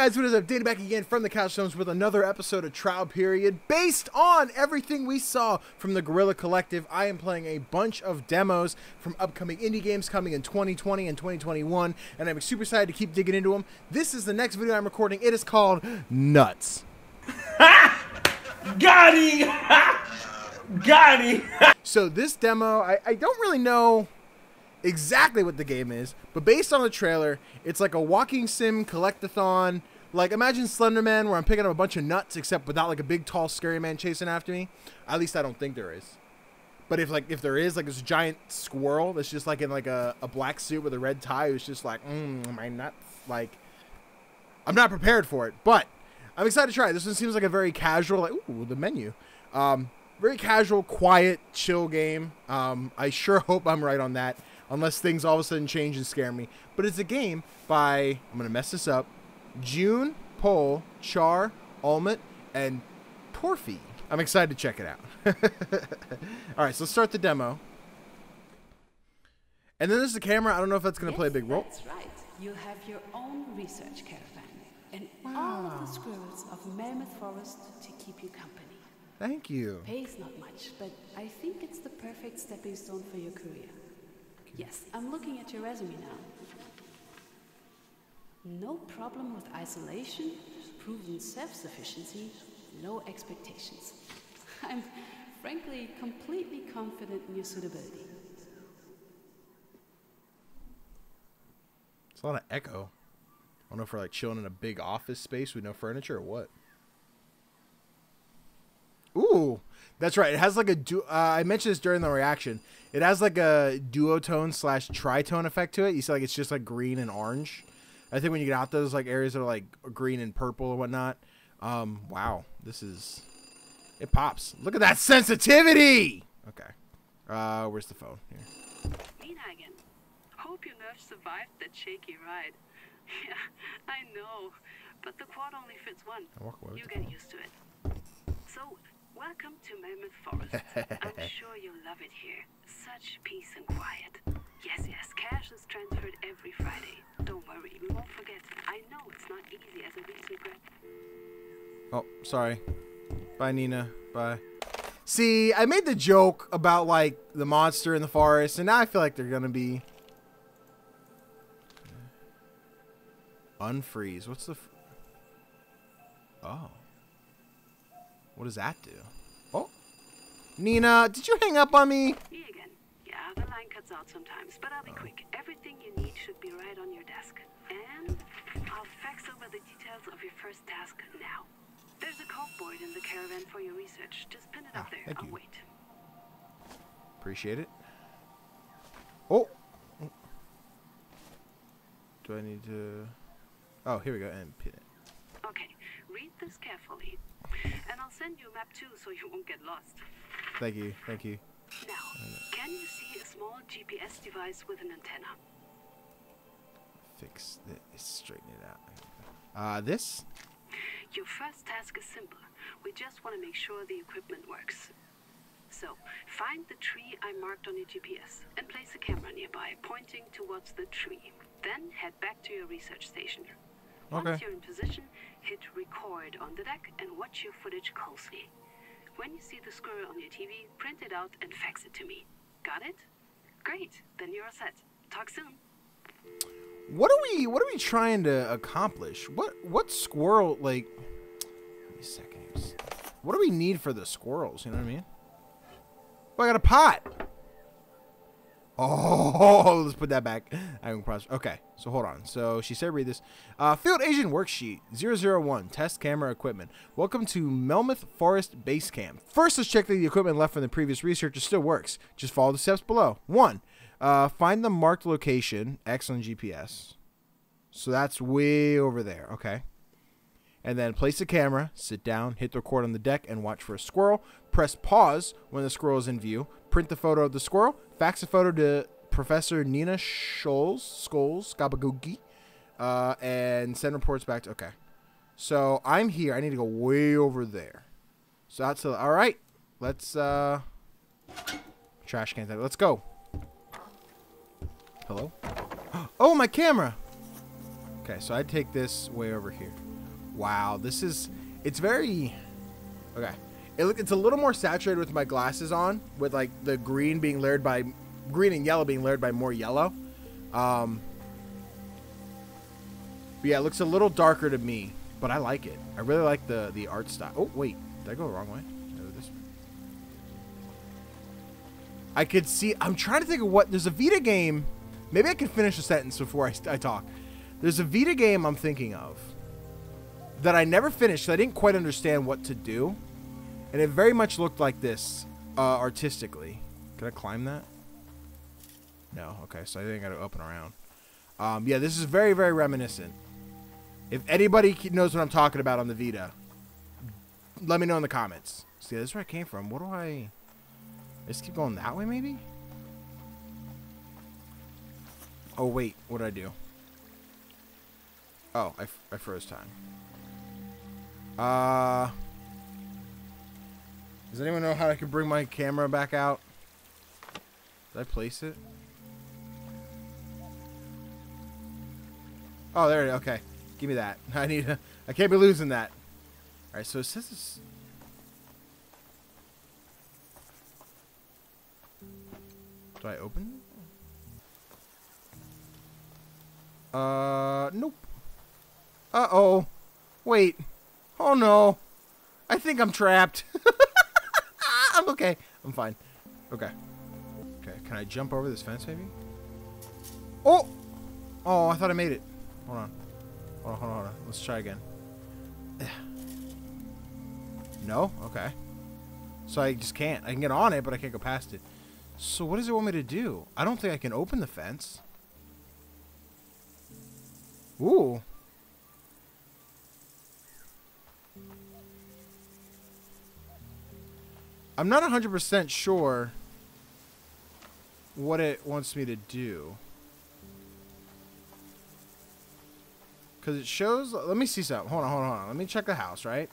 guys, what is up? Danny back again from the Couch Gnomes with another episode of Trial Period. Based on everything we saw from the Guerrilla Collective, I am playing a bunch of demos from upcoming indie games coming in 2020 and 2021, and I'm super excited to keep digging into them. This is the next video I'm recording. It is called Nuts. Got him! Got him! So this demo, I, I don't really know exactly what the game is, but based on the trailer, it's like a walking sim collectathon. Like imagine Slenderman where I'm picking up a bunch of nuts, except without like a big tall scary man chasing after me. At least I don't think there is. But if like if there is like this giant squirrel that's just like in like a, a black suit with a red tie who's just like, mm, my nuts like I'm not prepared for it, but I'm excited to try it. This one seems like a very casual like ooh, the menu. Um very casual, quiet, chill game. Um, I sure hope I'm right on that unless things all of a sudden change and scare me. But it's a game by, I'm going to mess this up, Joon, Pol, Char, Almut, and Torfi. I'm excited to check it out. all right, so let's start the demo. And then there's the camera. I don't know if that's going to play a big role. That's right. You have your own research caravan and all of the squirrels of Melmoth Forest to keep you company. Thank you. Pays not much, but I think it's the perfect stepping stone for your career. Yes, I'm looking at your resume now. No problem with isolation, proven self sufficiency, low expectations. I'm frankly completely confident in your suitability. It's a lot of echo. I don't know if we're like chilling in a big office space with no furniture or what. Ooh, that's right. It has like a du- uh, I mentioned this during the reaction. It has like a duotone slash tritone effect to it. You see, like it's just like green and orange. I think when you get out those like areas that are like green and purple or whatnot. Um, wow, this is it pops. Look at that sensitivity. Okay, uh, where's the phone? Here. Nina again. Hope your nerves survived that shaky ride. Yeah, I know. But the quad only fits one. I walk away with You get used to it. So, welcome to Melmoth Forest. I'm sure you'll love it here. Such peace and quiet. Yes, yes, cash is transferred every Friday. Don't worry, we won't forget. I know it's not easy as a recent grad. Oh, sorry. Bye, Nina. Bye. See, I made the joke about like the monster in the forest, and now I feel like they're gonna be unfreeze. What's the? F- oh, what does that do? Oh, Nina, did you hang up on me? Me again. Yeah, the line cuts out sometimes, but I'll be quick. Everything you need should be right on your desk. And I'll fax over the details of your first task now. There's a code board in the caravan for your research. Just pin it Ah, up there. thank I'll you. wait. Appreciate it. Oh. Do I need to? Oh, here we go. And pin it. Okay, read this carefully. And I'll send you a map too so you won't get lost. Thank you. Thank you. Now, can you see a small GPS device with an antenna? Fix this. Straighten it out. Uh, this. Your first task is simple. We just want to make sure the equipment works. So, find the tree I marked on your GPS and place a camera nearby, pointing towards the tree. Then head back to your research station. Once Okay. you're in position, hit record on the deck and watch your footage closely. When you see the squirrel on your TV, print it out and fax it to me. Got it? Great. Then you're all set. Talk soon. What are we? What are we trying to accomplish? What? What squirrel? Like, me a second. What do we need for the squirrels? You know what I mean? Oh, I got a pot. Oh, let's put that back. I haven't. Okay, so hold on. So she said, read this. Uh, Field Agent Worksheet 001, Test Camera Equipment. Welcome to Melmoth Forest Base Camp. First, let's check that the equipment left from the previous researcher still works. Just follow the steps below. One, uh, find the marked location, X on GPS. So that's way over there. Okay. And then place the camera, sit down, hit the record on the deck, and watch for a squirrel. Press pause when the squirrel is in view. Print the photo of the squirrel. Fax the photo to Professor Nina Scholes, Scholes, Gabagugi, uh, and send reports back to. Okay. So I'm here. I need to go way over there. So that's a, all right. Let's uh, trash can. Let's go. Hello. Oh, my camera. Okay, so I take this way over here. Wow, this is it's very okay. It, look- it's a little more saturated with my glasses on, with like the green being layered by green and yellow being layered by more yellow. Um, yeah, it looks a little darker to me, but I like it. I really like the the art style. Oh wait, did I go the wrong way? I this way? I could see. I'm trying to think of what. There's a Vita game. Maybe I can finish a sentence before I, I talk. There's a Vita game I'm thinking of that I never finished. So I didn't quite understand what to do, and it very much looked like this uh, artistically. Can I climb that? No. Okay, so I think I got to up and around. Um, yeah, this is very, very reminiscent. If anybody knows what I'm talking about on the Vita, let me know in the comments. See, this is where I came from. What do I... Just keep going that way, maybe? Oh, wait. What did I do? Oh, I, I froze time. Uh... Does anyone know how I can bring my camera back out? Did I place it? Oh, there it is. Okay. Give me that. I need to, I can't be losing that. Alright, so it says this... Do I open? Uh, nope. Uh-oh. Wait. Oh, no. I think I'm trapped. Okay. I'm fine. Okay. Okay, can I jump over this fence, maybe? Oh! Oh, I thought I made it. Hold on. Hold on, hold on, hold on. Let's try again. No? Okay. So I just can't. I can get on it, but I can't go past it. So what does it want me to do? I don't think I can open the fence. Ooh. I'm not 100% sure what it wants me to do. Because it shows... Let me see something. Hold on, hold on, hold on. Let me check the house, right?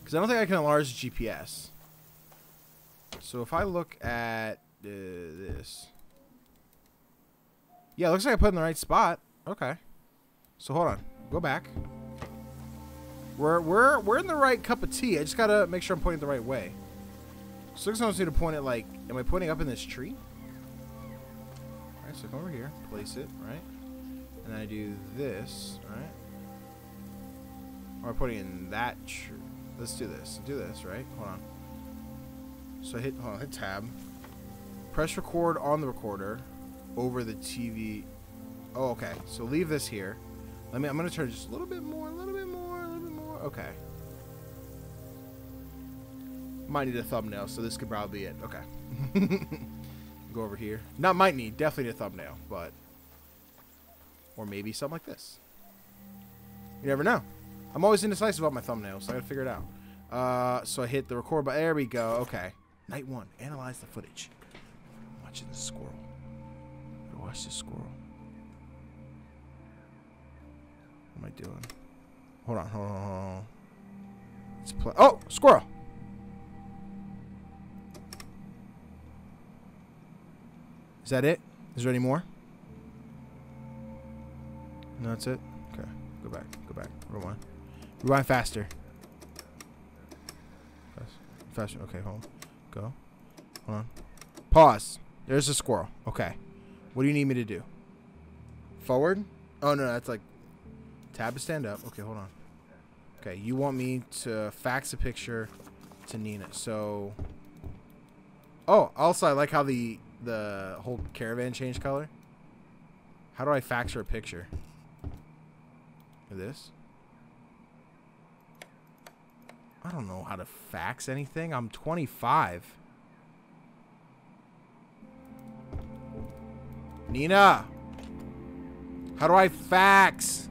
Because I don't think I can enlarge the GPS. So if I look at uh, this... Yeah, it looks like I put in the right spot. Okay. So hold on. Go back. We're, we're, we're in the right cup of tea. I just gotta make sure I'm pointing the right way. So I want me to point it like... Am I pointing up in this tree? Alright, so come over here. Place it, right? And then I do this, right? Or I'm putting in that tree. Let's do this. Do this, right? Hold on. So I hit, hold on, hit tab. Press record on the recorder over the TV. Oh, okay. So leave this here. Let me, I'm going to turn just a little bit more, a little bit more, a little bit more. Okay. Might need a thumbnail, so this could probably be it. Okay. Go over here. Not might need, definitely need a thumbnail, but. Or maybe something like this. You never know. I'm always indecisive about my thumbnails, so I gotta figure it out. Uh, so I hit the record button. There we go. Okay. Night one. Analyze the footage. I'm watching the squirrel. Watch the squirrel. What am I doing? Hold on, hold on, hold on. Let's play. Oh, squirrel. Is that it? Is there any more? No, that's it. Okay, go back, go back, rewind, rewind faster. Fast- Faster. Okay, hold. on. Go. Hold on. Pause. There's a squirrel. Okay. What do you need me to do? Forward? Oh no, that's like tab to stand up. Okay, hold on. Okay, you want me to fax a picture to Nina. So Oh, also I like how the the whole caravan changed color. How do I fax her a picture? This? I don't know how to fax anything. I'm 25. Nina! How do I fax?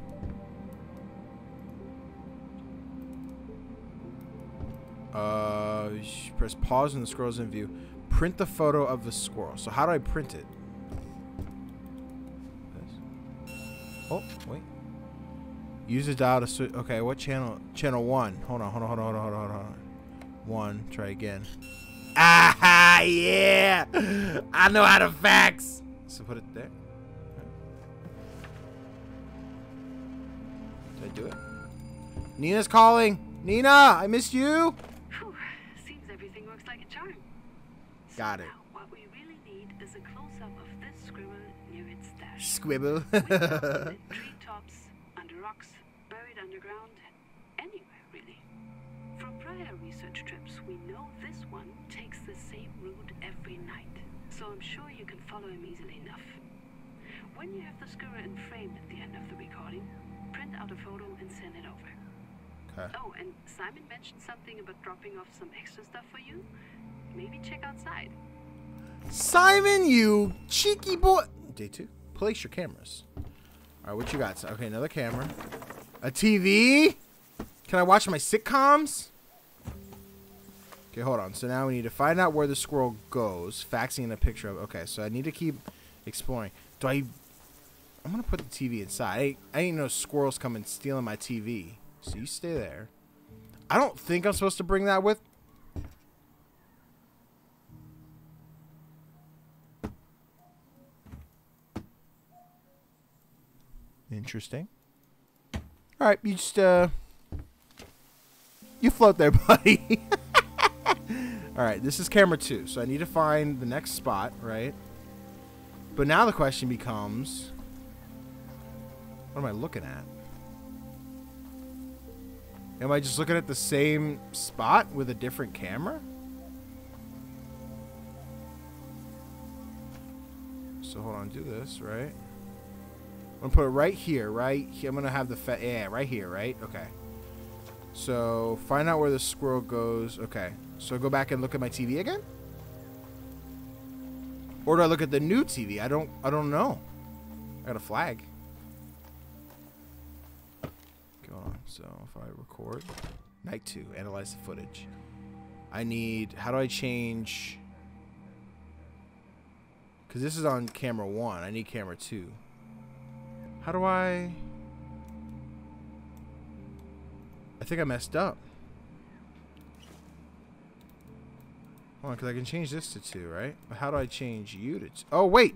Uh, press pause when the squirrel's in view. Print the photo of the squirrel. So how do I print it? Oh, wait. Use a dial to switch. Okay, what channel? Channel one. Hold on, hold on, hold on, hold on, hold on, hold on. One. Try again. Ah, yeah! I know how to fax. So put it there. Did I do it? Nina's calling. Nina, I missed you. Got it. now, what we really need is a close-up of this squirrel near its. We found treetops, under rocks, buried underground, anywhere really. From prior research trips, we know this one takes the same route every night, so I'm sure you can follow him easily enough. When you have the skewer in frame at the end of the recording, print out a photo and send it over. okay. Oh, and Simon mentioned something about dropping off some extra stuff for you. Maybe check outside. Simon, you cheeky boy. Day two. Place your cameras. All right, what you got? Okay, another camera. A TV. Can I watch my sitcoms? Okay, hold on. So now we need to find out where the squirrel goes. Faxing in a picture of. Okay, so I need to keep exploring. Do I? I'm gonna put the TV inside. I I ain't no squirrels coming stealing my TV. So you stay there. I don't think I'm supposed to bring that with. Interesting. All right, you just uh, you float there, buddy. All right, this is camera two, so I need to find the next spot, right? But now the question becomes, what am I looking at? Am I just looking at the same spot with a different camera? So hold on, do this, right? I'm gonna put it right here, right? Here. I'm gonna have the yeah, right here, right? Okay. So find out where the squirrel goes. Okay. So go back and look at my TV again. Or do I look at the new TV? I don't. I don't know. I got a flag. Go on. So if I record, night two, analyze the footage. I need. How do I change? Because this is on camera one. I need camera two. How do I... I think I messed up. Hold on, because I can change this to 2, right? But how do I change you to... T oh, wait!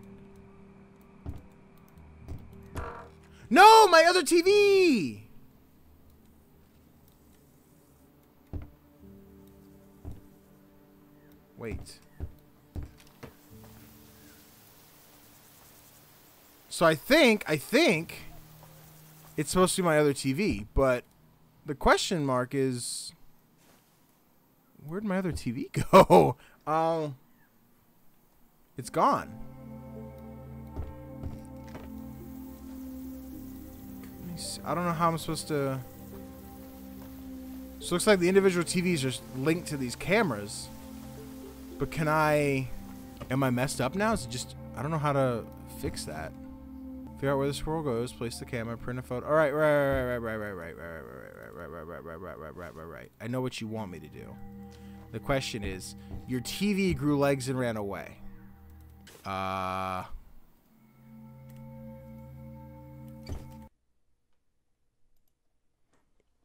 No! My other TV! Wait. So I think, I think it's supposed to be my other TV, but the question mark is where'd my other TV go? Um, it's gone. I don't know how I'm supposed to. So it looks like the individual TVs are linked to these cameras. But can I? Am I messed up now? Is it just? I don't know how to fix that. Figure out where the squirrel goes. Place the camera. Print a photo. All right, right, right, right, right, right, right, right, right, right, right, right, right, right, right, right, right, right, right. I know what you want me to do. The question is, your TV grew legs and ran away. Uh.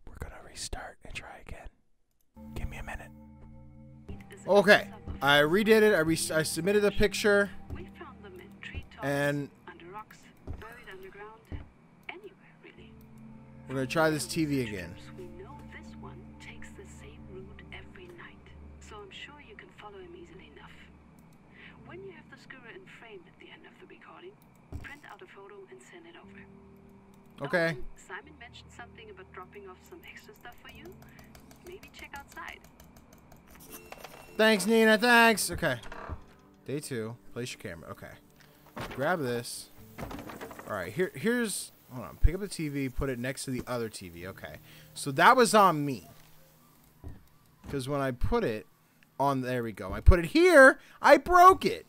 We're gonna restart and try again. Give me a minute. Okay, I redid it. I, re- I submitted a picture, We found them in treetops, and under rocks, buried underground, anywhere really. We're gonna try this TV again. We know this one takes the same route every night, so I'm sure you can follow him easily enough. When you have the skewer in frame at the end of the recording, print out a photo and send it over. Oh, Okay. and Simon mentioned something about dropping off some extra stuff for you. Maybe check outside. Thanks, Nina. Thanks. Okay. Day two. Place your camera. Okay. Grab this. All right. Here. Here's. Hold on. Pick up the TV. Put it next to the other TV. Okay. So that was on me. Because when I put it on, there we go. I put it here. I broke it.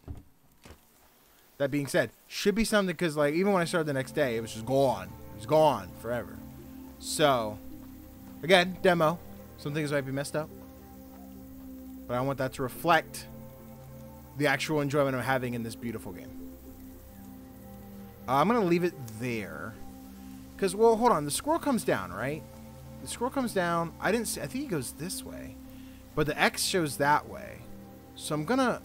That being said, should be something because like even when I started the next day, it was just gone. It was gone forever. So, again, demo. Some things might be messed up. But I want that to reflect the actual enjoyment I'm having in this beautiful game. Uh, I'm going to leave it there. Because, well, hold on. The scroll comes down, right? The scroll comes down. I didn't see. I think he goes this way. But the X shows that way. So I'm going to...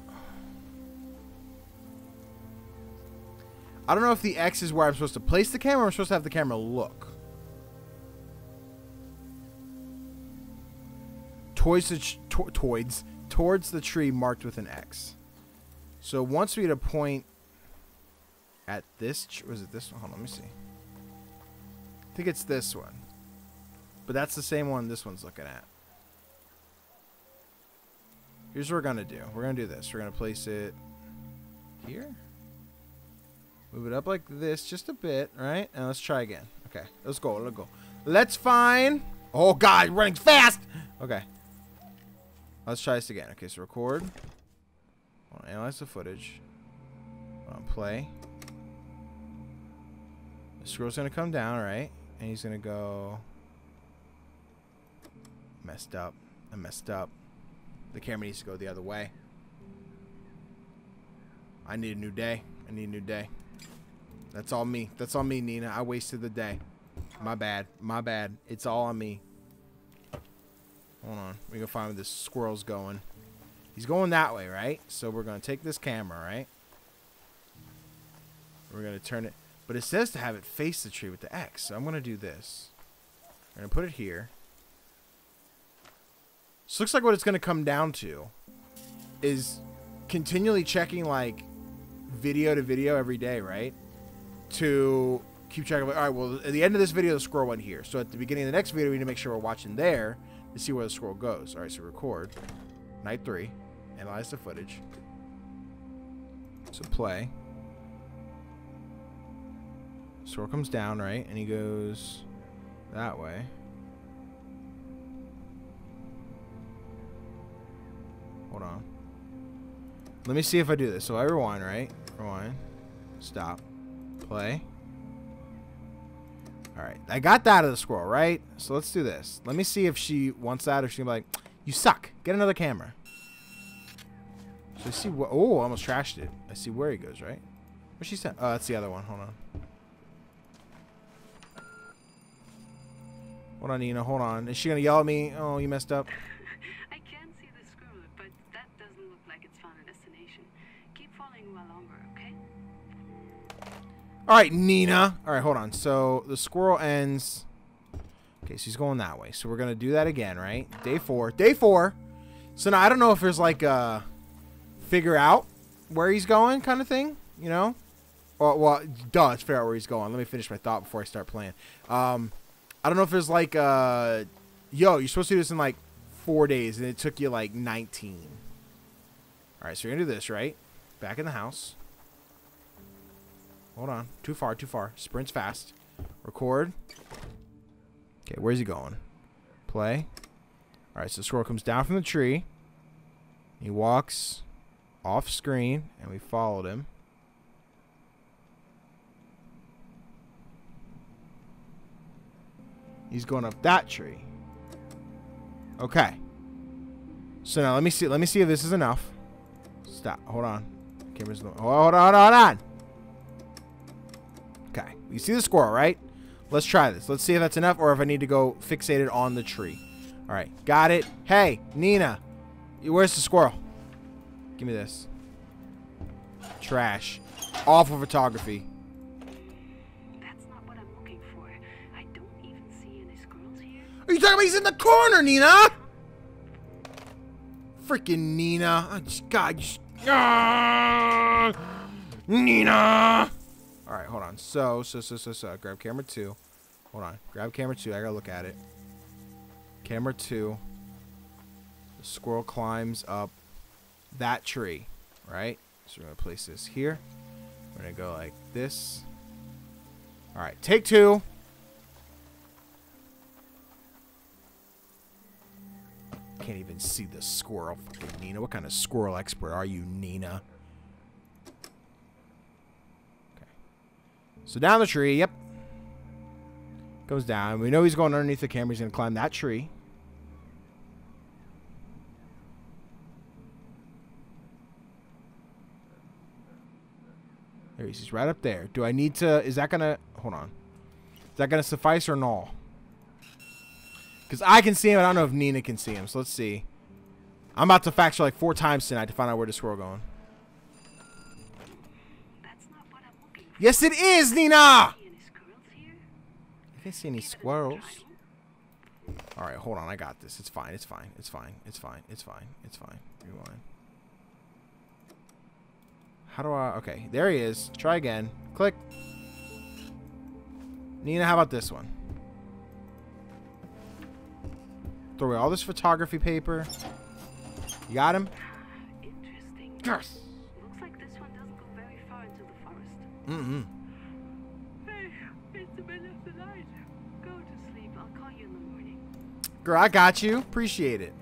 I don't know if the X is where I'm supposed to place the camera I'm supposed to have the camera look. Towards the, to towards, towards the tree marked with an X. So once we get a point at this... Was it this one? Hold on, let me see. I think it's this one, but that's the same one this one's looking at. Here's what we're gonna do. We're gonna do this. We're gonna place it here. Move it up like this, just a bit, right? And let's try again. Okay, let's go. Let's go. Let's find. Oh God, running fast. Okay. Let's try this again. Okay, so record. On, analyze the footage. On, play. The scroll's gonna come down, right? And he's gonna go. Messed up. I messed up. The camera needs to go the other way. I need a new day. I need a new day. That's all me. That's all me, Nina. I wasted the day. My bad. My bad. It's all on me. Hold on. We can find where this squirrel's going. He's going that way, right? So we're going to take this camera, right? We're going to turn it. But it says to have it face the tree with the X. So I'm going to do this. I'm going to put it here. This looks like what it's going to come down to is continually checking, like, video to video every day, right? To keep track of it. All right, well, at the end of this video, the squirrel went here. So at the beginning of the next video, we need to make sure we're watching there to see where the squirrel goes. All right, so record. Night three. Analyze the footage. So play. Squirrel comes down, right? And he goes that way. Hold on. Let me see if I do this. So I rewind, right? Rewind. Stop. Play. Alright. I got that out of the squirrel, right? So let's do this. Let me see if she wants that or she's gonna be like, You suck. Get another camera. So I see what oh, I almost trashed it. I see where he goes, right? Where's she sent? Oh, that's the other one. Hold on. Hold on, Nina. Hold on. Is she gonna yell at me? Oh, you messed up. I can see the squirrel, but that doesn't look like it's found a destination. Keep following well longer, okay? All right, Nina. All right, hold on. So the squirrel ends. Okay, so he's going that way. So we're gonna do that again, right? Day four. Day four. So now I don't know if there's like a figure out where he's going kind of thing, you know? Well, well, duh, it's figure out where he's going. Let me finish my thought before I start playing. Um, I don't know if there's like uh, yo, you're supposed to do this in like four days, and it took you like 19. All right, so you're gonna do this, right? Back in the house. Hold on. Too far, too far. Sprints fast. Record. Okay, where's he going? Play. Alright, so the squirrel comes down from the tree. He walks off screen, and we followed him. He's going up that tree. Okay. So now let me see. Let me see if this is enough. Stop. Hold on. Camera's. Hold on. Hold on. Hold on. Okay. You see the squirrel, right? Let's try this. Let's see if that's enough or if I need to go fixate it on the tree. All right. Got it. Hey, Nina. Where's the squirrel? Give me this. Trash. Awful photography. Are you talking about he's in the corner, Nina? Freaking Nina. Just, God, just, Ah! Nina. All right, hold on. So, so, so, so, so. Grab camera two. Hold on. Grab camera two. I gotta look at it. Camera two. The squirrel climbs up that tree, right? So we're gonna place this here. We're gonna go like this. All right, take two. Can't even see the squirrel. Fucking Nina. What kind of squirrel expert are you, Nina? Okay. So down the tree, yep. Goes down. We know he's going underneath the camera. He's going to climb that tree. There he is. He's right up there. Do I need to... Is that going to... Hold on. Is that going to suffice or no? Because I can see him. I don't know if Nina can see him. So let's see. I'm about to factor like four times tonight to find out where the squirrel going. That's not what I'm looking for. Yes, it is, Nina! See any squirrels here? I can't see any Give it another squirrels. All right, hold on. I got this. It's fine. It's fine. It's fine. It's fine. It's fine. It's fine. Rewind. How do I? Okay, there he is. Try again. Click. Nina, how about this one? Throw away all this photography paper. You got him? Interesting. Yes. Looks like this one doesn't go very far into the forest. Mm-mm. Hey, it's the middle of the night. Go to sleep. I'll call you in the morning. Girl, I got you. Appreciate it.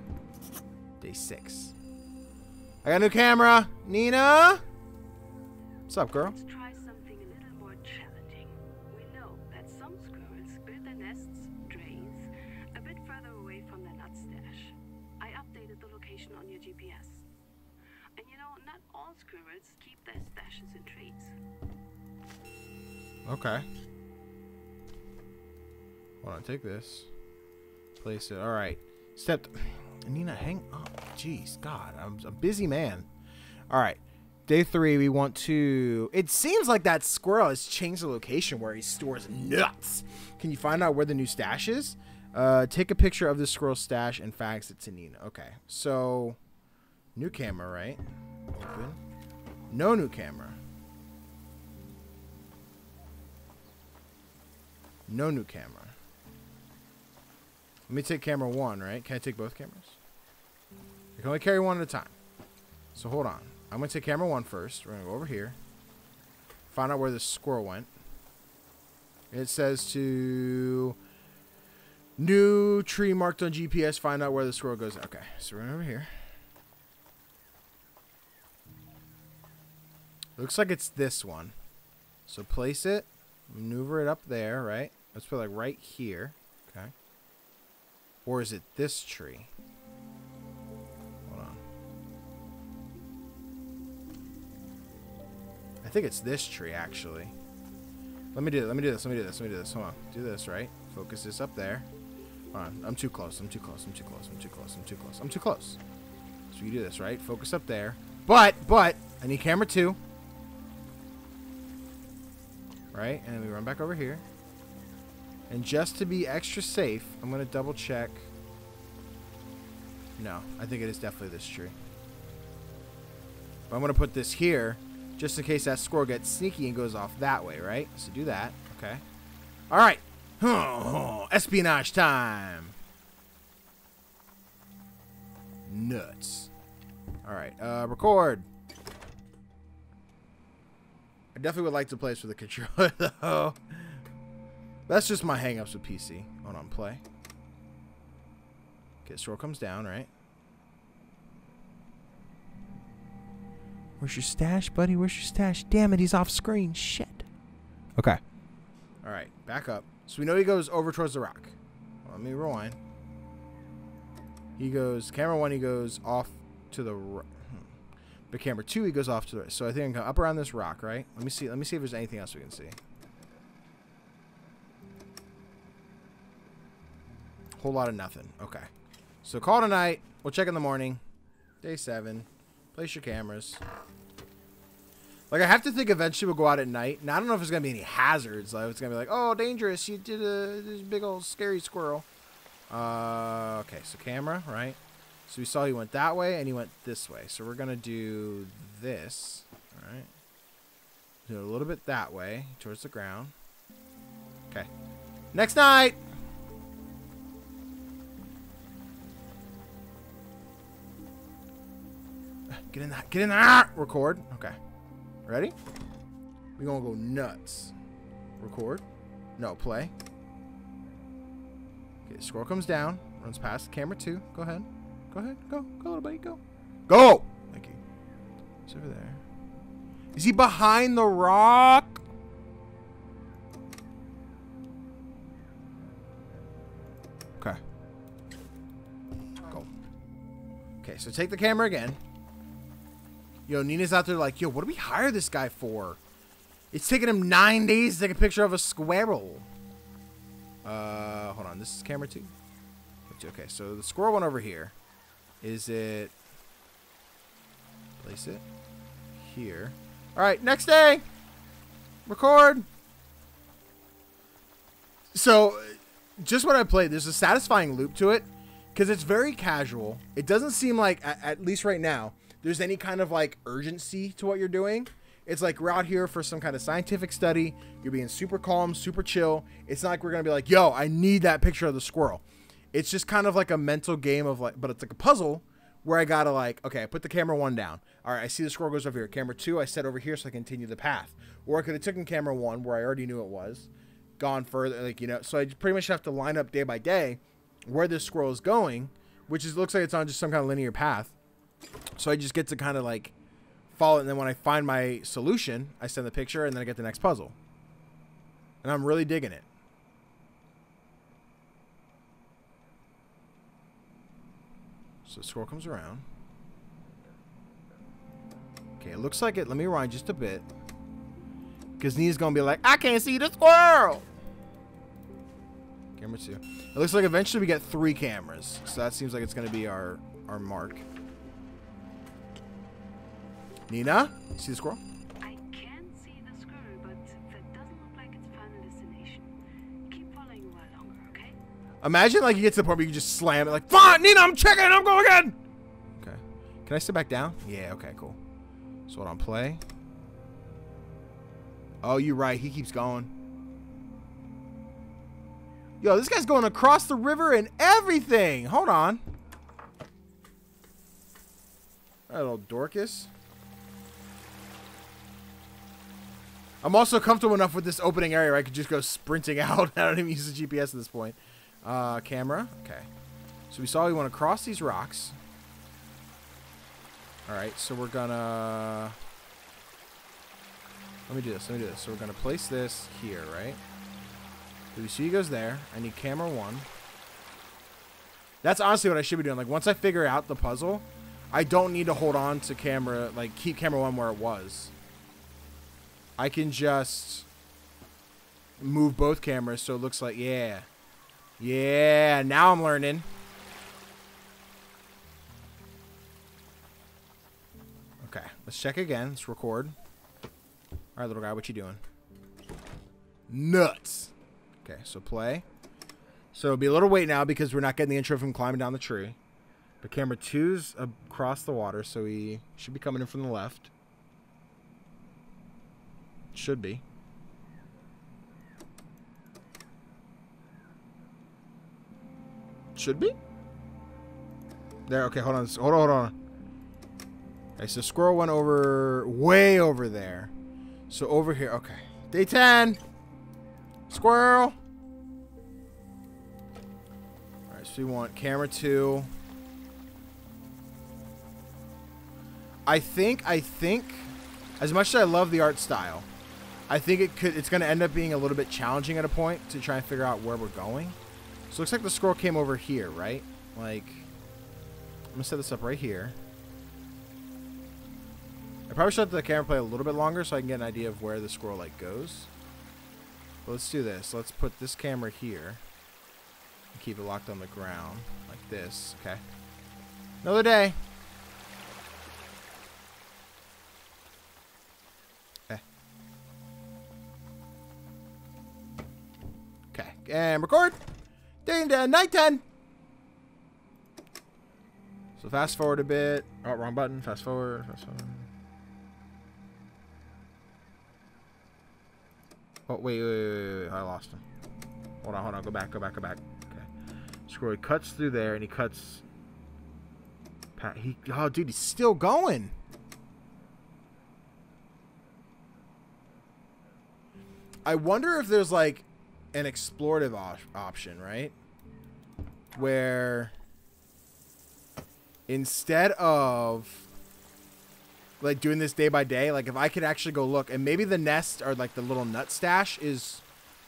Day six. I got a new camera. Nina? What's up, girl? GPS. And you know, not all squirrels keep their stashes in trees. Okay. Hold on, take this. Place it. All right. Step. Nina, hang up. Jeez, God, I'm a busy man. All right. Day three, we want to. It seems like that squirrel has changed the location where he stores nuts. Can you find out where the new stash is? Uh, take a picture of the squirrel stash and fax it to Nina. Okay, so new camera, right? Open. No new camera. No new camera. Let me take camera one, right? Can I take both cameras? I can only carry one at a time. So hold on. I'm going to take camera one first. We're going to go over here. Find out where the squirrel went. It says to new tree marked on GPS. Find out where the squirrel goes. Okay, so we're over here. Looks like it's this one. So place it, maneuver it up there, right? Let's put it like right here. Okay. Or is it this tree? Hold on. I think it's this tree actually. Let me do it. Let me do this. Let me do this. Let me do this. Hold on. Do this, right? Focus this up there. Hold on. I'm too close. I'm too close. I'm too close. I'm too close. I'm too close. I'm too close. So you do this, right? Focus up there. But, but, I need camera two. Right? And we run back over here. And just to be extra safe, I'm going to double check. No, I think it is definitely this tree. But I'm going to put this here just in case that squirrel gets sneaky and goes off that way, right? So do that. Okay. All right. Espionage time. Nuts. All right. Uh, record. Definitely would like to play this with a controller, though. That's just my hangups with PC. Hold on, play. Okay, scroll comes down, right? Where's your stash, buddy? Where's your stash? Damn it, he's off screen. Shit. Okay. All right, back up. So we know he goes over towards the rock. Let me rewind. He goes, camera one, he goes off to the right. But camera two, he goes off to the right. So I think I can go up around this rock, right? Let me see. Let me see if there's anything else we can see. Whole lot of nothing. Okay. So call tonight. We'll check in the morning. Day seven. Place your cameras. Like I have to think eventually we'll go out at night. Now I don't know if there's gonna be any hazards. Like it's gonna be like, oh, dangerous! You did a this big old scary squirrel. Uh, okay. So camera, right? So we saw he went that way and he went this way. So we're gonna do this. All right. Do a little bit that way towards the ground. Okay. Next night. Get in that. Get in there. Record. Okay. Ready? we gonna go nuts. Record. No, play. Okay, scroll comes down. Runs past camera two. Go ahead. Go ahead. Go. Go, little buddy. Go. Go! Thank you. He's over there. Is he behind the rock? Okay. Go. Okay, so take the camera again. Yo, Nina's out there like, yo, what do we hire this guy for? It's taking him nine days to take a picture of a squirrel. Uh, hold on. This is camera two. Okay, so the squirrel one over here. Is it... Place it here. All right, next day. Record. So, just what I played, there's a satisfying loop to it because it's very casual. It doesn't seem like, at, at least right now, there's any kind of like urgency to what you're doing. It's like we're out here for some kind of scientific study. You're being super calm, super chill. It's not like we're gonna be like, "Yo, I need that picture of the squirrel." It's just kind of like a mental game of like, but it's like a puzzle where I gotta like, okay, I put the camera one down. All right, I see the squirrel goes over here. Camera two, I set over here so I continue the path. Or I could have taken camera one where I already knew it was, gone further, like you know. So I pretty much have to line up day by day where this squirrel is going, which is looks like it's on just some kind of linear path. So I just get to kind of like follow it, and then when I find my solution, I send the picture, and then I get the next puzzle. And I'm really digging it. So the squirrel comes around. Okay, it looks like it. Let me rewind just a bit. Because Nina's going to be like, I can't see the squirrel. Camera two. It looks like eventually we get three cameras. So that seems like it's going to be our, our mark. Nina? See the squirrel? Imagine like you get to the point where you just slam it like, fine, Nina, I'm checking, I'm going again. Okay. Can I sit back down? Yeah, okay, cool. So hold on, play. Oh, you're right. He keeps going. Yo, this guy's going across the river and everything. Hold on. Right, little Dorcas. I'm also comfortable enough with this opening area where I could just go sprinting out. I don't even use the GPS at this point. Uh, camera. Okay. So we saw we want to cross these rocks. Alright, so we're gonna... Let me do this, let me do this. So we're gonna place this here, right? Do we see he goes there? I need camera one. That's honestly what I should be doing. Like, once I figure out the puzzle, I don't need to hold on to camera, like, keep camera one where it was. I can just move both cameras so it looks like, yeah. Yeah, now I'm learning. Okay, let's check again. Let's record. All right, little guy, what you doing? Nuts. Okay, so play. So it'll be a little wait now because we're not getting the intro from climbing down the tree. But camera two's across the water, so he should be coming in from the left. Should be. Should be? There, okay, hold on. Hold on, hold on. Okay, so squirrel went over, way over there. So over here, okay. Day 10. Squirrel. Alright, so we want camera 2. I think, I think, as much as I love the art style, I think it could, it's going to end up being a little bit challenging at a point to try and figure out where we're going. So looks like the squirrel came over here, right? Like, I'm to set this up right here. I probably should let the camera play a little bit longer so I can get an idea of where the squirrel, like, goes. But let's do this. Let's put this camera here. Keep it locked on the ground, like this. Okay. Another day. Okay. And record. Night 10. So fast forward a bit. Oh, wrong button. Fast forward. Fast forward. Oh, wait, wait, wait, wait, I lost him. Hold on, hold on. Go back, go back, go back. Okay. Screw He Cuts through there, and he cuts... He, oh, dude, he's still going. I wonder if there's, like, an explorative op option, right? Where instead of like doing this day by day, like if I could actually go look and maybe the nest or like the little nut stash is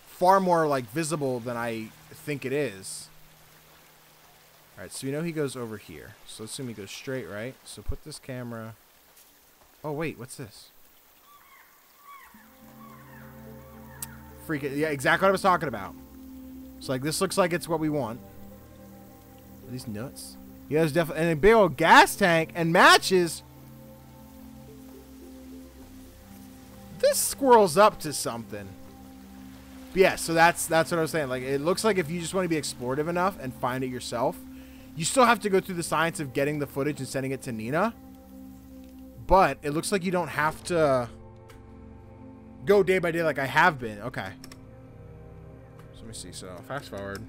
far more like visible than I think it is. All right, so we know he goes over here. So let's assume he goes straight, right? So put this camera. Oh wait, what's this? Freak it. Yeah, exactly what I was talking about. So like this looks like it's what we want. Are these nuts? He has definitely and a big old gas tank and matches. This squirrel's up to something. But yeah, so that's that's what I was saying. Like, it looks like if you just want to be explorative enough and find it yourself, you still have to go through the science of getting the footage and sending it to Nina. But it looks like you don't have to go day by day like I have been. Okay. So let me see. So fast forward.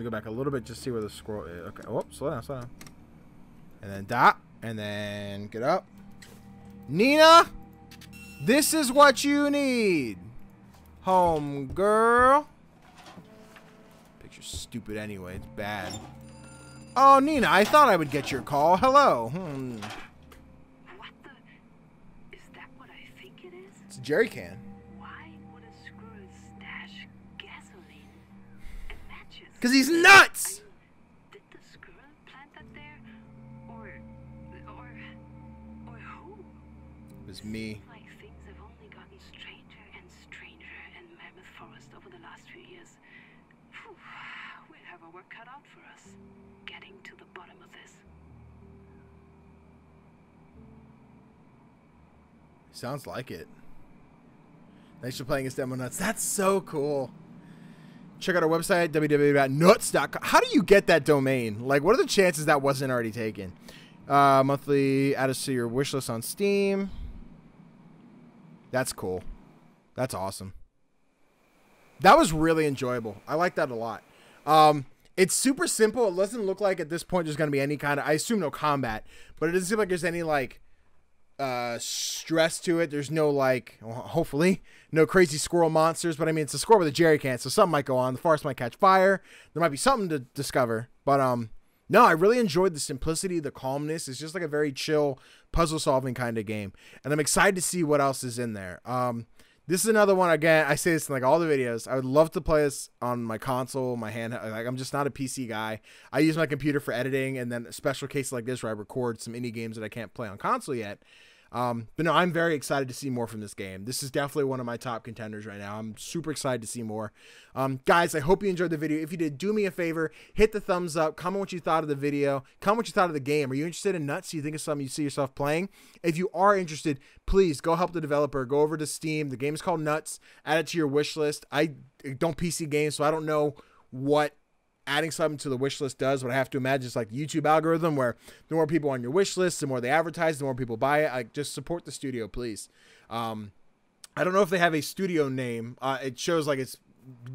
Me go back a little bit just see where the scroll is. Okay. Oh, slow down, slow down. And then dot. And then get up. Nina! This is what you need. Home girl. Picture's stupid anyway. It's bad. Oh, Nina, I thought I would get your call. Hello. Hmm. What the? Is that what I think it is? It's a jerry can. Because he's nuts! Did the squirrel plant that there? Or. or. or who? It was me. Like things have only gotten stranger and stranger in Melmoth Forest over the last few years. We'll have our work cut out for us. Getting to the bottom of this. Sounds like it. Thanks for playing us Demo Nuts. That's so cool. Check out our website, www.nuts.com. How do you get that domain? Like, what are the chances that wasn't already taken? Uh, monthly, add us to your wish list on Steam. That's cool. That's awesome. That was really enjoyable. I like that a lot. Um, it's super simple. It doesn't look like at this point there's going to be any kind of, I assume no combat, but it doesn't seem like there's any like uh stress to it. There's no like well, hopefully no crazy squirrel monsters, but I mean it's a squirrel with a jerry can, so something might go on. The forest might catch fire. There might be something to discover. But um no, I really enjoyed the simplicity, the calmness. It's just like a very chill puzzle solving kind of game. And I'm excited to see what else is in there. Um this is another one again. I say this in like all the videos. I would love to play this on my console, my hand. Like I'm just not a PC guy. I use my computer for editing, and then a special case like this where I record some indie games that I can't play on console yet. Um, but no, I'm very excited to see more from this game. This is definitely one of my top contenders right now. I'm super excited to see more. Um, guys, I hope you enjoyed the video. If you did, do me a favor, hit the thumbs up, comment what you thought of the video, comment what you thought of the game. Are you interested in Nuts? Do you think it's something you see yourself playing? If you are interested, please go help the developer. Go over to Steam. The game is called Nuts. Add it to your wish list. I don't PC games, so I don't know what adding something to the wish list does. What I have to imagine is like YouTube algorithm, where the more people on your wish list, the more they advertise, the more people buy it. Like just support the studio, please. Um, I don't know if they have a studio name. Uh, it shows like it's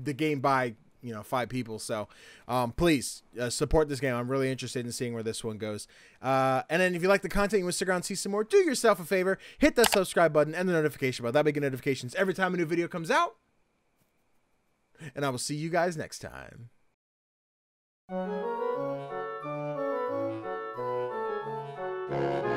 the game by you know five people. So um, please uh, support this game. I'm really interested in seeing where this one goes. Uh, and then if you like the content, you want to stick around and see some more, do yourself a favor, hit that subscribe button and the notification bell. That'll get notifications every time a new video comes out. And I will see you guys next time. Thank you.